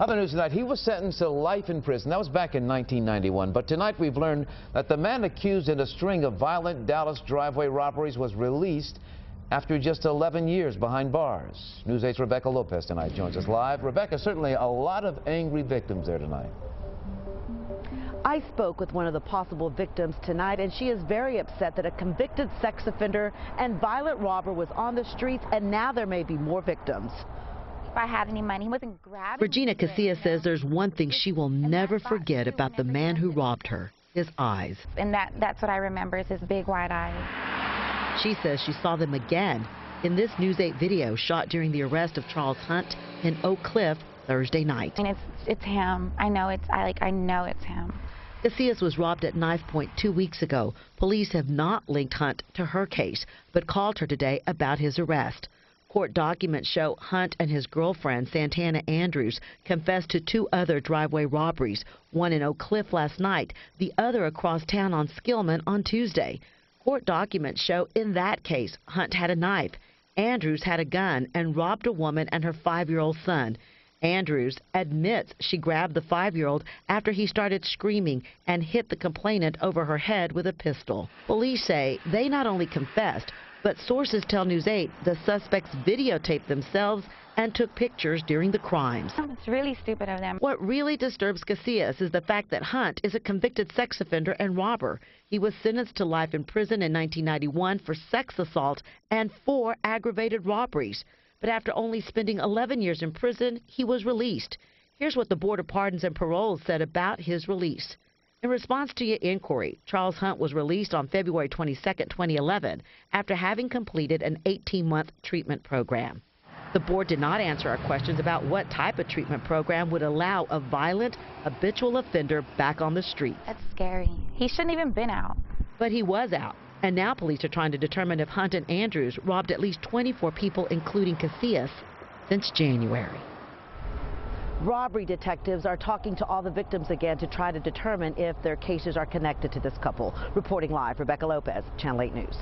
Other news tonight, he was sentenced to life in prison. That was back in 1991. But tonight we've learned that the man accused in a string of violent Dallas driveway robberies was released after just 11 years behind bars. News 8's Rebecca Lopez tonight joins us live. Rebecca, certainly a lot of angry victims there tonight. I spoke with one of the possible victims tonight, and she is very upset that a convicted sex offender and violent robber was on the streets, and now there may be more victims. If I had any money, he wasn't grabbing. Regina Casillas says there's one thing she will never forget about the man who robbed her, his eyes. And that, that's what I remember is his big wide eyes. She says she saw them again in this News 8 video shot during the arrest of Charles Hunt in Oak Cliff Thursday night. And it's, it's him. I know it's, I like, I know it's him. Casillas was robbed at knife point two weeks ago. Police have not linked Hunt to her case, but called her today about his arrest. Court documents show Hunt and his girlfriend, Santana Andrews, confessed to two other driveway robberies, one in Oak Cliff last night, the other across town on Skillman on Tuesday. Court documents show in that case, Hunt had a knife. Andrews had a gun and robbed a woman and her five-year-old son. Andrews admits she grabbed the five-year-old after he started screaming and hit the complainant over her head with a pistol. Police say they not only confessed, but sources tell News 8 the suspects videotaped themselves and took pictures during the crimes. It's really stupid of them. What really disturbs Casillas is the fact that Hunt is a convicted sex offender and robber. He was sentenced to life in prison in 1991 for sex assault and four aggravated robberies. But after only spending 11 years in prison, he was released. Here's what the Board of Pardons and Paroles said about his release. In response to your inquiry, Charles Hunt was released on February 22, 2011, after having completed an 18-month treatment program. The board did not answer our questions about what type of treatment program would allow a violent, habitual offender back on the street. That's scary. He shouldn't even been out. But he was out. And now police are trying to determine if Hunt and Andrews robbed at least 24 people, including Casillas, since January. Robbery detectives are talking to all the victims again to try to determine if their cases are connected to this couple. Reporting live, Rebecca Lopez, Channel 8 News.